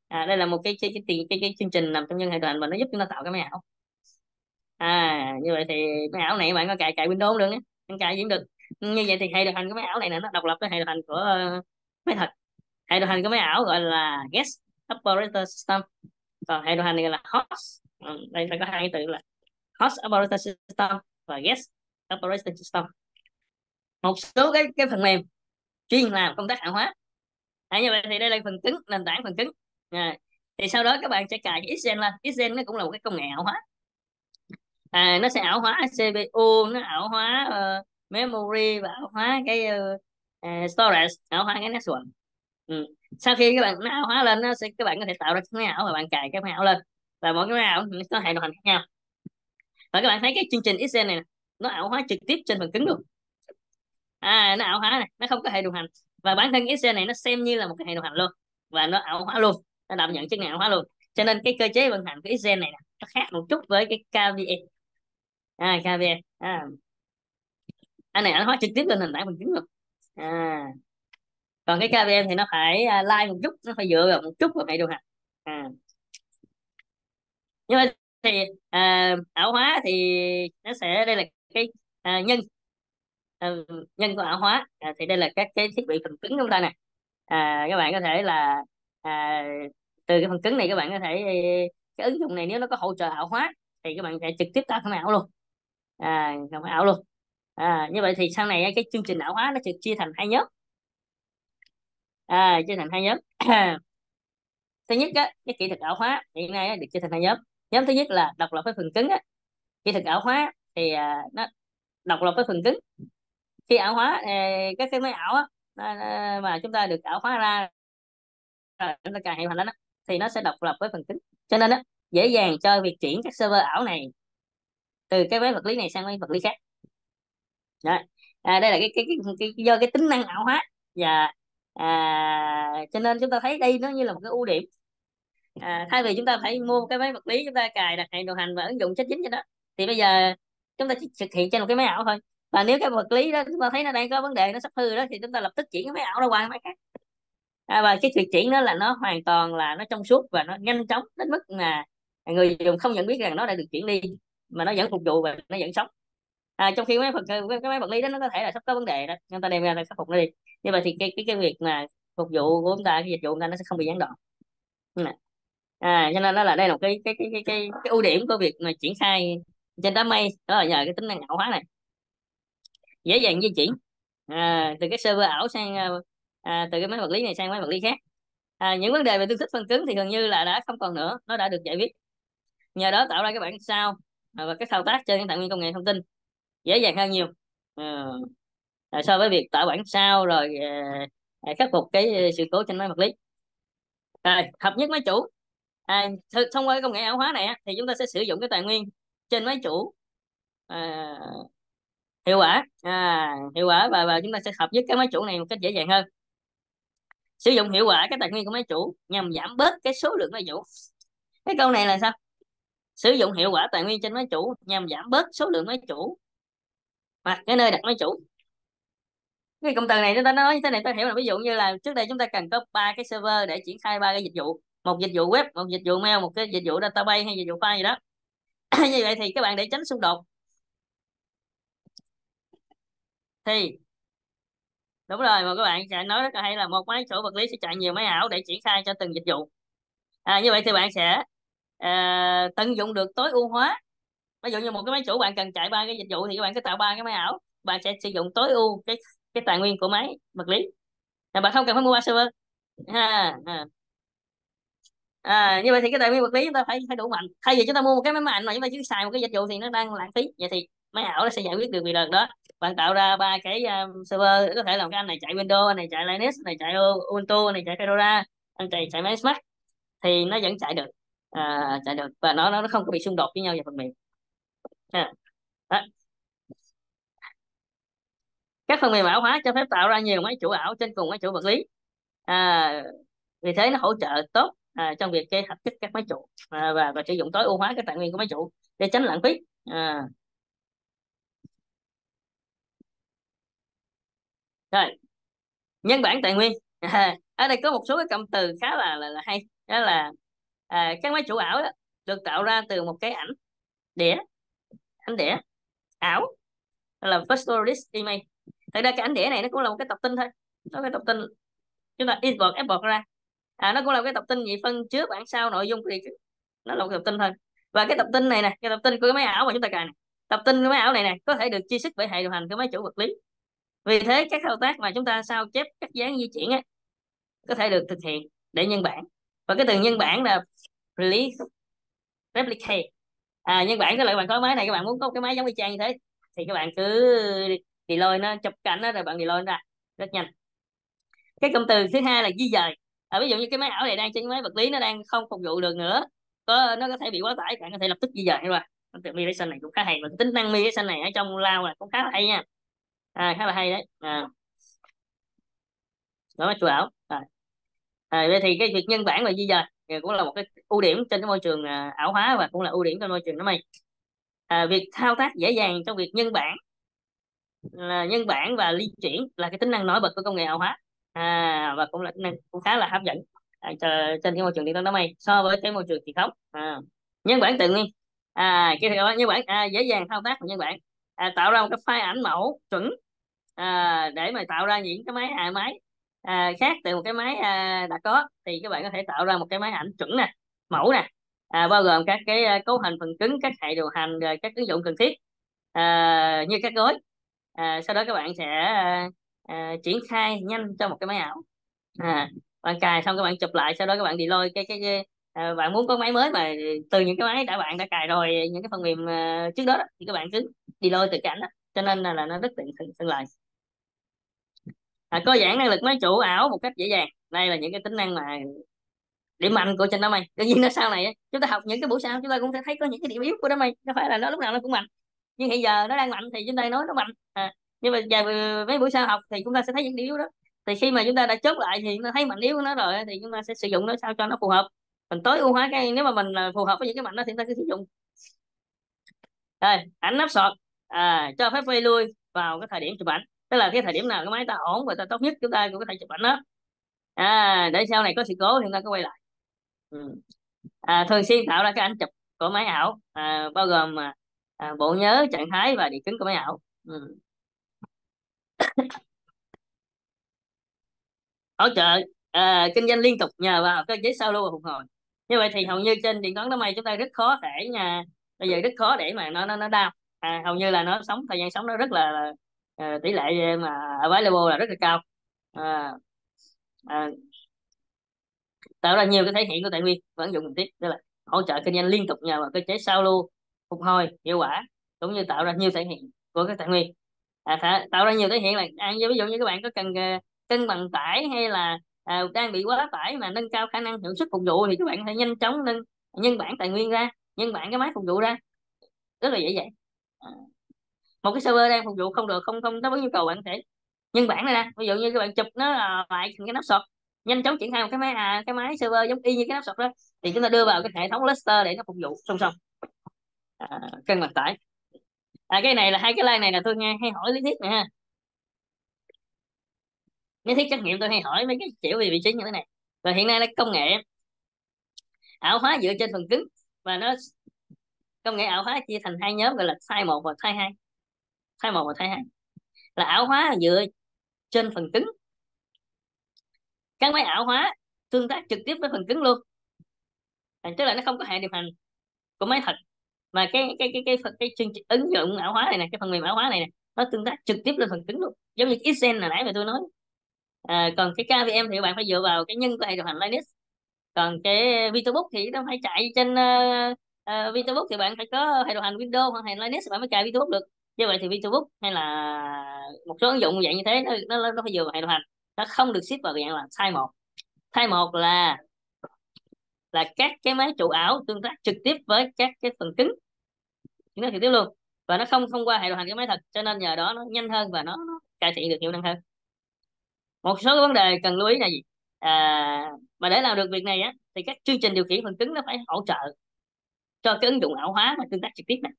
à, đây là một cái cái cái, cái, cái, cái chương trình nằm trong nhân hệ điều hành và nó giúp chúng ta tạo cái máy ảo. À như vậy thì máy ảo này bạn có cài cài Windows được nhé. Cài cũng được. Như vậy thì hệ điều hành của máy ảo này là nó độc lập với hệ điều hành của uh, máy thật. Hệ điều hành của máy ảo gọi là guest operator system. Còn hệ điều hành này gọi là host. Ừ, đây phải có hai từ là host operating system và guest operating system. Một số cái cái phần mềm chuyên làm công tác hàng hóa. À, như vậy thì đây là phần cứng nền tảng phần cứng à, thì sau đó các bạn sẽ cài cái Xgen lên. Xgen nó cũng là một cái công nghệ ảo hóa. À, nó sẽ ảo hóa CPU nó ảo hóa uh, memory và ảo hóa cái uh, uh, storage ảo hóa cái network ừ. sau khi các bạn nó ảo hóa lên nó sẽ các bạn có thể tạo ra cái máy ảo và bạn cài cái máy ảo lên. Và mỗi cái máy ảo có hệ điều hành khác nhau. Và các bạn thấy cái chương trình xgen này nó ảo hóa trực tiếp trên phần cứng luôn. À nó ảo hóa này nó không có hệ điều hành. Và bản thân xgen này nó xem như là một cái hệ điều hành luôn. Và nó ảo hóa luôn nó đảm nhận chức năng hóa luôn. Cho nên cái cơ chế vận hành của gen này nó khác một chút với cái KVM, à KVM, à. Anh này nó hóa trực tiếp lên nền tảng phần cứng luôn à. Còn cái KVM thì nó phải à, like một chút nó phải dựa vào một chút vào hệ điều hành à. Nhưng mà thì à, ảo hóa thì nó sẽ đây là cái à, nhân. À, nhân của ảo hóa. À, thì đây là các cái thiết bị phần cứng chúng ta nè. À, các bạn có thể là à, từ cái phần cứng này các bạn có thể cái ứng dụng này nếu nó có hỗ trợ ảo hóa thì các bạn sẽ trực tiếp tạo cái ảo luôn. À không phải ảo luôn. À, như vậy thì sau này cái chương trình ảo hóa nó sẽ chia thành hai nhóm. À, chia thành hai nhóm. Thứ nhất á, cái kỹ thuật ảo hóa hiện nay á, được chia thành hai nhóm. Nhóm thứ nhất là độc lập với phần cứng á. kỹ thuật ảo hóa thì à, nó độc lập với phần cứng. Khi ảo hóa à, các cái máy ảo á, mà chúng ta được ảo hóa ra chúng ta cài hệ hành lên đó, thì nó sẽ độc lập với phần cứng cho nên đó dễ dàng cho việc chuyển các server ảo này từ cái máy vật lý này sang máy vật lý khác. Đó. À, đây là cái, cái, cái, cái, cái do cái tính năng ảo hóa. Và à, cho nên chúng ta thấy đây nó như là một cái ưu điểm. À, thay vì chúng ta phải mua một cái máy vật lý chúng ta cài đặt hệ điều hành và ứng dụng chất dính cho đó thì bây giờ chúng ta chỉ thực hiện trên một cái máy ảo thôi. Và nếu cái vật lý đó chúng ta thấy nó đang có vấn đề nó sắp hư đó thì chúng ta lập tức chuyển cái máy ảo ra qua máy khác à, và cái việc chuyển đó là nó hoàn toàn là nó trong suốt và nó nhanh chóng đến mức mà người dùng không nhận biết rằng nó đã được chuyển đi mà nó vẫn phục vụ và nó vẫn sống. À, trong khi cái, phần, cái, máy vật lý đó nó có thể là sắp có vấn đề đó chúng ta đem ra khắc phục nó đi. Nhưng mà thì cái cái cái việc mà phục vụ của chúng ta cái dịch vụ của chúng ta nó sẽ không bị gián đoạn. Ừ. À cho nên nó là đây là một cái cái cái cái cái, cái ưu điểm của việc mà triển khai trên đám mây đó là nhờ cái tính năng ảo hóa này. Dễ dàng di chuyển. À, từ cái server ảo sang à, à, từ cái máy vật lý này sang máy vật lý khác. À, những vấn đề về tương thích phân cứng thì gần như là đã không còn nữa nó đã được giải quyết. Nhờ đó tạo ra cái bản sao à, và các thao tác trên cái tài nguyên công nghệ thông tin. Dễ dàng hơn nhiều. À, à so với việc tạo bản sao rồi à, à khắc phục cái sự cố trên máy vật lý. Rồi hợp nhất máy chủ. À, thông qua cái công nghệ ảo hóa này thì chúng ta sẽ sử dụng cái tài nguyên trên máy chủ. À, hiệu quả. À, hiệu quả và, và chúng ta sẽ hợp nhất cái máy chủ này một cách dễ dàng hơn sử dụng hiệu quả cái tài nguyên của máy chủ nhằm giảm bớt cái số lượng máy chủ. Cái câu này là sao? Sử dụng hiệu quả tài nguyên trên máy chủ nhằm giảm bớt số lượng máy chủ. Hoặc cái nơi đặt máy chủ. Cái cụm từ này chúng ta nói như thế này, ta hiểu là ví dụ như là trước đây chúng ta cần có ba cái server để triển khai ba cái dịch vụ. Một dịch vụ web, một dịch vụ mail, một cái dịch vụ database hay dịch vụ file gì đó. Như vậy thì các bạn để tránh xung đột. Thì đúng rồi mà các bạn sẽ nói rất là hay là một máy chủ vật lý sẽ chạy nhiều máy ảo để triển khai cho từng dịch vụ. À, như vậy thì bạn sẽ à, tận dụng được tối ưu hóa. Ví dụ như một cái máy chủ bạn cần chạy ba cái dịch vụ thì các bạn cứ tạo ba cái máy ảo. Bạn sẽ sử dụng tối ưu cái cái tài nguyên của máy vật lý. À, bạn không cần phải mua ba server. Ha à. à, như vậy thì cái tài nguyên vật lý chúng ta phải phải đủ mạnh. Thay vì chúng ta mua một cái máy mạnh mà chúng ta chỉ xài một cái dịch vụ thì nó đang lãng phí. Vậy thì máy ảo nó sẽ giải quyết được việc lần đó bạn tạo ra ba cái um, server có thể làm cái anh này chạy Windows anh này chạy Linux anh này chạy Ubuntu anh này chạy Fedora anh này chạy máy Smart thì nó vẫn chạy được à, chạy được và nó nó không có bị xung đột với nhau về phần mềm à. Đó. các phần mềm ảo hóa cho phép tạo ra nhiều máy chủ ảo trên cùng máy chủ vật lý à, vì thế nó hỗ trợ tốt à, trong việc cái hợp kích các máy chủ à, và và sử dụng tối ưu hóa các tài nguyên của máy chủ để tránh lãng phí à. Rồi nhân bản tài nguyên. À, ở đây có một số cái cụm từ khá là là, là hay. Đó là à, các máy chủ ảo đó, được tạo ra từ một cái ảnh đĩa ảnh đĩa ảo là virtual disk image. Thật ra cái ảnh đĩa này nó cũng là một cái tập tin thôi nó cái tập tin chúng ta import export ra. À, nó cũng là cái tập tin nhị phân chứa bản sao nội dung thì nó là một tập tin thôi. Và cái tập tin này nè cái tập tin của cái máy ảo mà chúng ta cài này tập tin của máy ảo này nè có thể được chia sức bởi hệ điều hành của máy chủ vật lý vì thế các thao tác mà chúng ta sao chép các dáng di chuyển ấy có thể được thực hiện để nhân bản. Và cái từ nhân bản là release replicate. À nhân bản cái các bạn có máy này các bạn muốn có cái máy giống y chang như thế thì các bạn cứ deploy nó chụp cảnh nó rồi bạn deploy ra. Rất nhanh. Cái cụm từ thứ hai là di dời. À, ví dụ như cái máy ảo này đang trên máy vật lý nó đang không phục vụ được nữa có nó có thể bị quá tải bạn có thể lập tức di dời. Rồi. Con từ migration này cũng khá hay và tính năng migration này ở trong lao là cũng khá là hay nha à, khá là hay đấy. À. đó là chùa ảo. À. À, vậy thì cái việc nhân bản và di dời cũng là một cái ưu điểm trên cái môi trường à, ảo hóa và cũng là ưu điểm trên môi trường đám mây à, việc thao tác dễ dàng trong việc nhân bản là nhân bản và ly chuyển là cái tính năng nổi bật của công nghệ ảo hóa. À, và cũng là tính năng cũng khá là hấp dẫn à, trên cái môi trường điện toán đám mây so với cái môi trường truyền thống à, nhân bản tự nhiên. À cái đó nhân bản à, dễ dàng thao tác của nhân bản. À, tạo ra một cái file ảnh mẫu chuẩn à, để mà tạo ra những cái máy à, máy à, khác từ một cái máy à, đã có thì các bạn có thể tạo ra một cái máy ảnh chuẩn nè mẫu nè. À, bao gồm các cái à, cấu hình phần cứng các hệ điều hành rồi các ứng dụng cần thiết à, như các gói à, sau đó các bạn sẽ à, à, triển khai nhanh cho một cái máy ảo. À, bạn cài xong các bạn chụp lại sau đó các bạn deploy cái cái, cái à, bạn muốn có máy mới mà từ những cái máy đã bạn đã cài rồi những cái phần mềm à, trước đó, đó thì các bạn cứ deploy từ cảnh đó. Cho nên là, là nó rất tiện thuận lợi à, có giãn năng lực máy chủ ảo một cách dễ dàng. Đây là những cái tính năng mà điểm mạnh của trên đám mây đương nhiên nó sau này chúng ta học những cái buổi sau chúng ta cũng sẽ thấy có những cái điểm yếu của đám mây nó phải là nó lúc nào nó cũng mạnh nhưng hiện giờ nó đang mạnh thì chúng ta nói nó mạnh. À, nhưng mà giờ mấy buổi sau học thì chúng ta sẽ thấy những điểm yếu đó. Thì khi mà chúng ta đã chốt lại thì nó thấy mạnh yếu của nó rồi thì chúng ta sẽ sử dụng nó sao cho nó phù hợp. Mình tối ưu hóa cái nếu mà mình phù hợp với những cái mạnh đó thì chúng ta cứ sử dụng. Rồi ảnh nắp sọt. À, cho phép quay lui vào cái thời điểm chụp ảnh tức là cái thời điểm nào cái máy ta ổn và ta tốt nhất chúng ta cũng có thể chụp ảnh đó. À, để sau này có sự cố thì chúng ta có quay lại. Ừ. à, thường xuyên tạo ra cái ảnh chụp của máy ảo à, bao gồm à, à bộ nhớ trạng thái và địa cứng của máy ảo. Ừ. hỗ trợ à, kinh doanh liên tục nhờ vào cơ chế sao lưu và phục hồi. Như vậy thì hầu như trên điện toán đám mây chúng ta rất khó thể nha. Bây giờ rất khó để mà nó nó nó đau à, hầu như là nó sống thời gian sống nó rất là, là à, tỷ lệ mà available là rất là cao. À, à, tạo ra nhiều cái thể hiện của tài nguyên và ứng dụng cần thiết đó là hỗ trợ kinh doanh liên tục nhờ vào cơ chế sao lưu phục hồi hiệu quả cũng như tạo ra nhiều thể hiện của các tài nguyên. À, tạo ra nhiều thể hiện là à, ví dụ như các bạn có cần uh, cân bằng tải hay là à, đang bị quá tải mà nâng cao khả năng hiệu suất phục vụ thì các bạn phải nhanh chóng nâng nhân bản tài nguyên ra nhân bản cái máy phục vụ ra. Rất là dễ dàng. À, một cái server đang phục vụ không được không không đáp ứng nhu cầu bạn thể. Nhân bản này nè ví dụ như các bạn chụp nó à, lại thành cái nắp sọt nhanh chóng triển khai một cái máy à cái máy server giống y như cái nắp sọt đó thì chúng ta đưa vào cái hệ thống cluster để nó phục vụ. Song song à, cân bằng tải. À cái này là hai cái line này là tôi nghe hay hỏi lý thuyết nè ha. Lý thuyết trắc nghiệm tôi hay hỏi mấy cái kiểu về vị trí như thế này. Và hiện nay là công nghệ ảo hóa dựa trên phần cứng và nó công nghệ ảo hóa chia thành hai nhóm gọi là thay một và thay hai thay một và thay hai. Là ảo hóa dựa trên phần cứng. Các máy ảo hóa tương tác trực tiếp với phần cứng luôn. À, tức là nó không có hệ điều hành của máy thật. Mà cái cái cái cái cái, cái chương trình ứng dụng ảo hóa này nè cái phần mềm ảo hóa này nè nó tương tác trực tiếp lên phần cứng luôn. Giống như Xen là nãy mà tôi nói. À, còn cái KVM thì bạn phải dựa vào cái nhân của hệ điều hành Linux. Còn cái VitoBook thì nó phải chạy trên ờ, ờ, uh, uh, VitoBook thì bạn phải có hệ điều hành Windows hoặc hệ Linux bạn mới cài VitoBook được như vậy thì Facebook hay là một số ứng dụng dạng như thế nó nó, nó phải dựa vào hệ điều hành nó không được ship vào dạng là thay một. Thay một là là các cái máy chủ ảo tương tác trực tiếp với các cái phần cứng. Nó trực tiếp luôn. Và nó không thông qua hệ điều hành cái máy thật cho nên nhờ đó nó nhanh hơn và nó, nó cải thiện được hiệu năng hơn. Một số cái vấn đề cần lưu ý là gì? À, mà để làm được việc này á thì các chương trình điều khiển phần cứng nó phải hỗ trợ cho cái ứng dụng ảo hóa và tương tác trực tiếp này.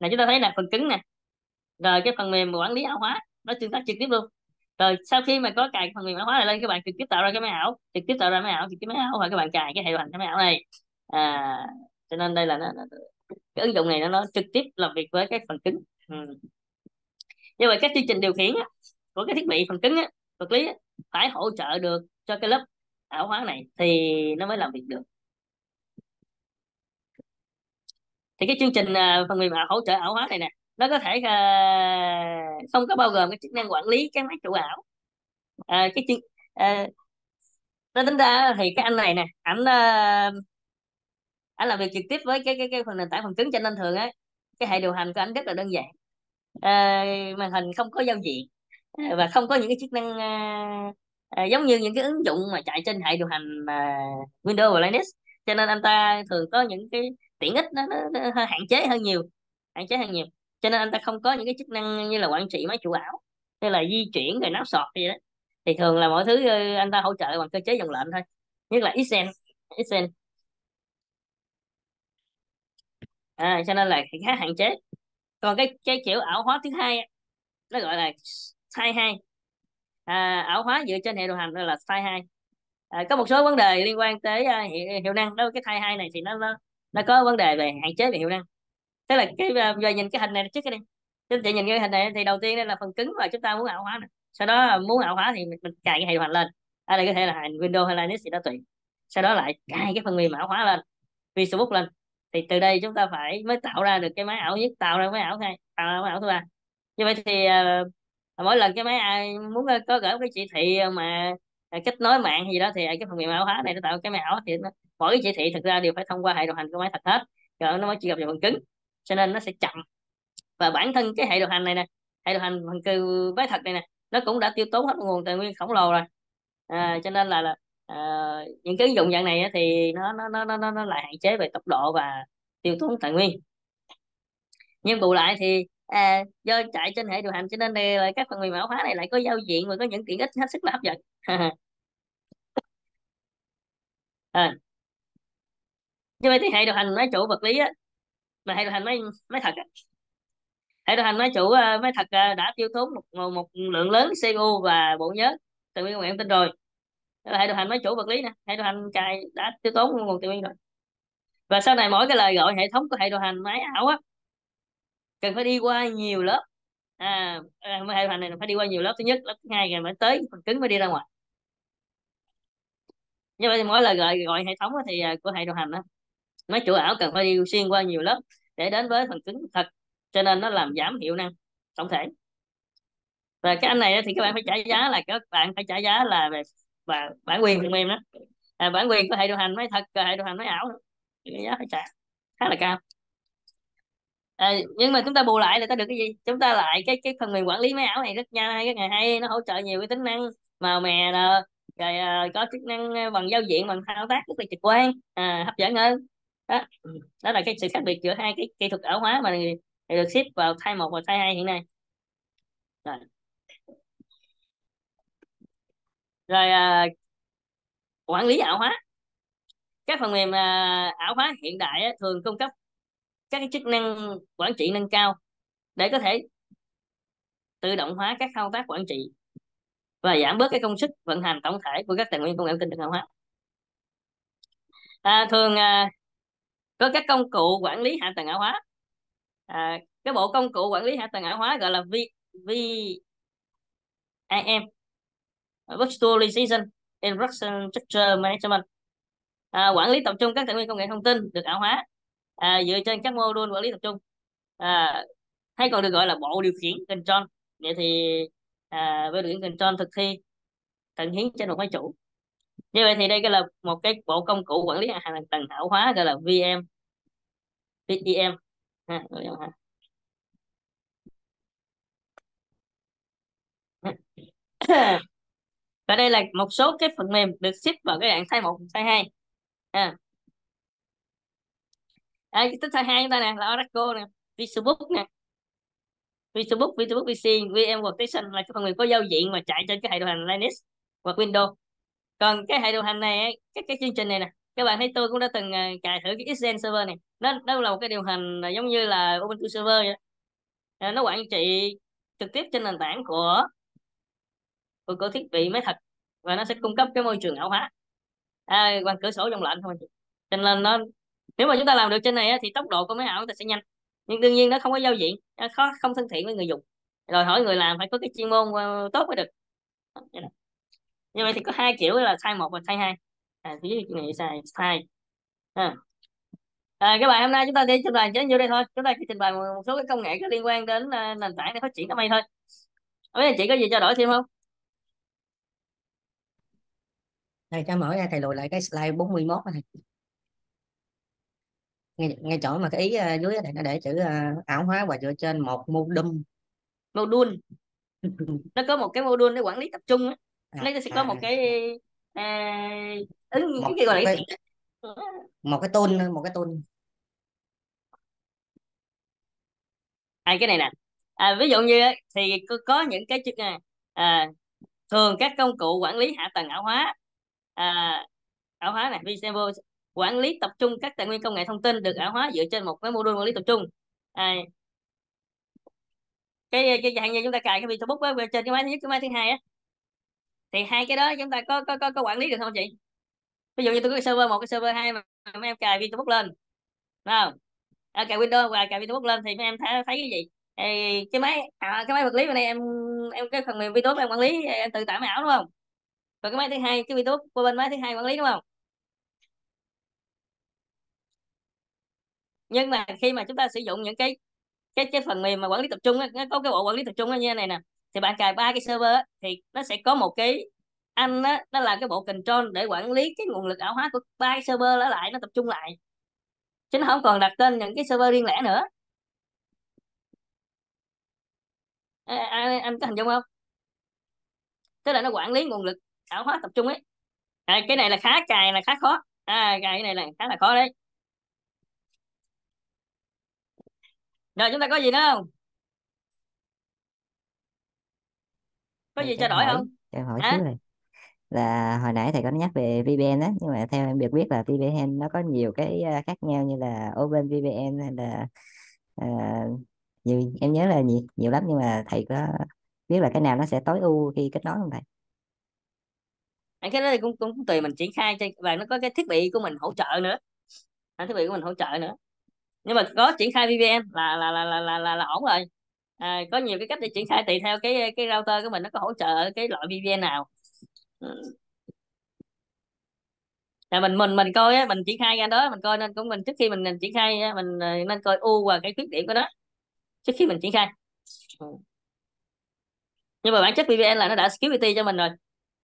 Này chúng ta thấy là phần cứng nè rồi cái phần mềm quản lý ảo hóa nó tương tác trực tiếp luôn. Rồi sau khi mà có cài phần mềm ảo hóa này lên các bạn trực tiếp tạo ra cái máy ảo trực tiếp tạo ra máy ảo trực tiếp máy ảo và các bạn cài cái hệ điều hành cái máy ảo này. À, cho nên đây là nó, nó cái ứng dụng này nó, nó trực tiếp làm việc với cái phần cứng. Ừ. như vậy các chương trình điều khiển á, của cái thiết bị phần cứng á, vật lý á, phải hỗ trợ được cho cái lớp ảo hóa này thì nó mới làm việc được. Thì cái chương trình à, phần mềm hỗ trợ ảo hóa này nè nó có thể uh, không có bao gồm cái chức năng quản lý cái máy chủ ảo. Uh, cái chức uh, ờ, nó tính ra thì cái anh này nè ảnh uh, anh làm việc trực tiếp với cái cái cái phần nền tảng phần cứng cho nên thường á cái hệ điều hành của anh rất là đơn giản. À, màn hình không có giao diện và không có những cái chức năng à, à, giống như những cái ứng dụng mà chạy trên hệ điều hành à, Windows và Linux. Cho nên anh ta thường có những cái tiện ích nó, nó, nó hạn chế hơn nhiều hạn chế hơn nhiều cho nên anh ta không có những cái chức năng như là quản trị máy chủ ảo hay là di chuyển rồi náo sọt gì đó. Thì thường là mọi thứ ờ, anh ta hỗ trợ bằng cơ chế dòng lệnh thôi nhất là Xen Xen à, cho nên là khá hạn chế. Còn cái cái kiểu ảo hóa thứ hai nó gọi là sai 2 à, ảo hóa dựa trên hệ điều hành là sai 2 à, có một số vấn đề liên quan tới ờ, uh, hiệu, hiệu năng. Với cái thai hai này thì nó nó nó có vấn đề về hạn chế về hiệu năng tức là cái uh, giờ nhìn cái hình này trước cái đi. Chúng ta nhìn cái hình này thì đầu tiên đây là phần cứng mà chúng ta muốn ảo hóa này. sau đó muốn ảo hóa thì mình, mình cài cái hệ điều hành lên. Ở đây có thể là Windows hay Linux gì đó tùy. Sau đó lại cài cái phần mềm ảo hóa lên Facebook lên. Thì từ đây chúng ta phải mới tạo ra được cái máy ảo nhất tạo ra máy ảo hai tạo ra máy ảo thứ ba. Như vậy thì uh, mỗi lần cái máy ai muốn có gửi cái chỉ thị mà kết nối mạng gì đó thì cái phần mềm ảo hóa này nó tạo cái máy ảo thì nó, mỗi cái chỉ thị thực ra đều phải thông qua hệ điều hành của máy thật hết. Rồi nó mới truy cập vào phần cứng cho nên nó sẽ chậm. Và bản thân cái hệ điều hành này nè hệ điều hành phần cư máy thật này nè nó cũng đã tiêu tốn hết nguồn tài nguyên khổng lồ rồi. À, cho nên là, là à, những cái ứng dụng dạng này thì nó nó nó nó nó lại hạn chế về tốc độ và tiêu tốn tài nguyên. Nhưng bù lại thì à, do chạy trên hệ điều hành cho nên là các phần mềm mã hóa này lại có giao diện và có những tiện ích hết sức là hấp dẫn. À. như vậy thì hệ điều hành nói chủ vật lý á mà hay điều hành máy máy thật á. Hệ điều hành máy chủ ờ, máy thật ờ, đã tiêu tốn một, một lượng lớn CPU và bộ nhớ. Từ nguyên công tin rồi. Là hệ điều hành máy chủ vật lý nè. Hệ điều hành cài đã tiêu tốn nguồn tiền nguyên rồi. Và sau này mỗi cái lời gọi hệ thống của hệ điều hành máy ảo á cần phải đi qua nhiều lớp. À, à hệ điều hành này phải đi qua nhiều lớp. Thứ nhất lớp thứ hai rồi mới tới phần cứng mới đi ra ngoài. Như vậy thì mỗi lời gọi gọi hệ thống thì ờ, của hệ điều hành đó máy chủ ảo cần phải đi xuyên qua nhiều lớp để đến với phần cứng thật cho nên nó làm giảm hiệu năng tổng thể. Và cái anh này thì các bạn phải trả giá là các bạn phải trả giá là về và bản quyền phần mềm đó. À, bản quyền của hệ điều hành máy thật hệ điều hành máy ảo cái giá phải trả khá là cao. À, nhưng mà chúng ta bù lại là ta được cái gì? Chúng ta lại cái cái phần mềm quản lý máy ảo này rất nhanh rất ngày hay nó hỗ trợ nhiều cái tính năng màu mè rồi, rồi à, có chức năng à, bằng giao diện bằng thao tác rất là trực quan à, hấp dẫn hơn đó ừ, đó là cái sự khác biệt giữa hai cái kỹ thuật ảo hóa mà được ship vào thay một và thay hai hiện nay. Rồi, rồi à, quản lý ảo hóa. Các phần mềm à, ảo hóa hiện đại á, thường cung cấp các cái chức năng quản trị nâng cao để có thể tự động hóa các thao tác quản trị và giảm bớt cái công sức vận hành tổng thể của các tài nguyên công nghệ thông tin được ảo hóa. À, thường à, có các công cụ quản lý hạ tầng ảo hóa. À, cái bộ công cụ quản lý hạ tầng ảo hóa gọi là V VIM Virtualization Infrastructure Management. À, quản lý tập trung các tài nguyên công nghệ thông tin được ảo hóa. À, dựa trên các mô đun quản lý tập trung. À, hay còn được gọi là bộ điều khiển control. Vậy thì à, với điều khiển control thực thi tận hiến trên một máy chủ như vậy thì đây là một cái bộ công cụ quản lý hạ tầng ảo hóa gọi là VM VEM ha, và đây là một số cái phần mềm được ship vào cái dạng thay một thay hai à. à cái thay hai chúng ta nè là Oracle nè Facebook nè Facebook, Facebook PC, VM Workstation là cái phần mềm có giao diện mà chạy trên cái hệ điều hành Linux hoặc Windows. Còn cái hệ điều hành này, cái cái chương trình này nè, các bạn thấy tôi cũng đã từng uh, cài thử cái Xen server này. Nó nó là một cái điều hành giống như là Ubuntu server vậy. À, nó quản trị trực tiếp trên nền tảng của của, của thiết bị máy thật và nó sẽ cung cấp cái môi trường ảo hóa. À, bằng cửa sổ dòng lệnh thôi cho nên nó nếu mà chúng ta làm được trên này thì tốc độ của máy ảo chúng ta sẽ nhanh. Nhưng đương nhiên nó không có giao diện nó khó không thân thiện với người dùng. Rồi hỏi người làm phải có cái chuyên môn ờ, tốt mới được như vậy thì có hai kiểu là thay một và thay hai. À, ví dụ này sai thay à. À, cái bài hôm nay chúng ta đi trình bày đến nhiêu đây thôi. Chúng ta chỉ trình bày một, số cái công nghệ có liên quan đến uh, nền tảng để phát triển đám mây thôi. Không biết chị có gì trao đổi thêm không? Thầy cho mở ra thầy lùi lại cái slide 41 này. Ngay, ngay chỗ mà cái ý uh, dưới này nó để chữ uh, ảo hóa và dựa trên một module. Module. Nó có một cái module để quản lý tập trung á à, nó sẽ có một à, cái à, ứng cái một cái một gọi là cái một cái tool một cái tool à, cái này nè. À, ví dụ như thì có, có những cái chức à, thường các công cụ quản lý hạ tầng ảo hóa. À, ảo hóa này Visable quản lý tập trung các tài nguyên công nghệ thông tin được ảo hóa dựa trên một cái module quản lý tập trung. À, cái cái dạng như chúng ta cài cái Facebook á, trên cái máy thứ nhất cái máy thứ hai á thì hai cái đó chúng ta có có có, có quản lý được không chị? Ví dụ như tôi có cái server một cái server hai mà mấy em cài Facebook lên đúng không? À, cài Windows và cài Facebook lên thì mấy em thấy, thấy cái gì? Thì cái máy à, cái máy vật lý bên này em em cái phần mềm Facebook em quản lý em tự tải máy ảo đúng không? Còn cái máy thứ hai cái Facebook qua bên máy thứ hai quản lý đúng không? Nhưng mà khi mà chúng ta sử dụng những cái cái cái phần mềm mà quản lý tập trung á, nó có cái bộ quản lý tập trung như này nè thì bạn cài ba cái server á, thì nó sẽ có một cái anh á nó là cái bộ control để quản lý cái nguồn lực ảo hóa của ba cái server đó lại nó tập trung lại. Chứ nó không còn đặt tên những cái server riêng lẻ nữa. À, anh, anh có hình dung không? Tức là nó quản lý nguồn lực ảo hóa tập trung ấy. À, cái này là khá cài là khá khó. À, cài cái này là khá là khó đấy. Rồi chúng ta có gì nữa không? Có gì cho trao đổi hỏi không? em hỏi xíu hả này là hồi nãy thầy có nhắc về VPN á nhưng mà theo em được biết là VPN nó có nhiều cái à, khác nhau như là OpenVPN hay là à, nhiều em nhớ là nhiều, nhiều lắm nhưng mà thầy có biết là cái nào nó sẽ tối ưu khi kết nối không thầy? À, cái đó thì cũng, cũng cũng tùy mình triển khai cho và nó có cái thiết bị của mình hỗ trợ nữa. À, thiết bị của mình hỗ trợ nữa. Nhưng mà có triển khai VPN là là là là là, là, là ổn rồi à, có nhiều cái cách để triển khai tùy theo cái cái router của mình nó có hỗ trợ cái loại VPN nào. Ừ. Là mình mình mình coi á mình triển khai ra đó mình coi nên cũng mình trước khi mình mình triển khai á, mình ờ, nên coi ưu và cái khuyết điểm của nó trước khi mình triển khai. Ừ. Nhưng mà bản chất VPN là nó đã security cho mình rồi.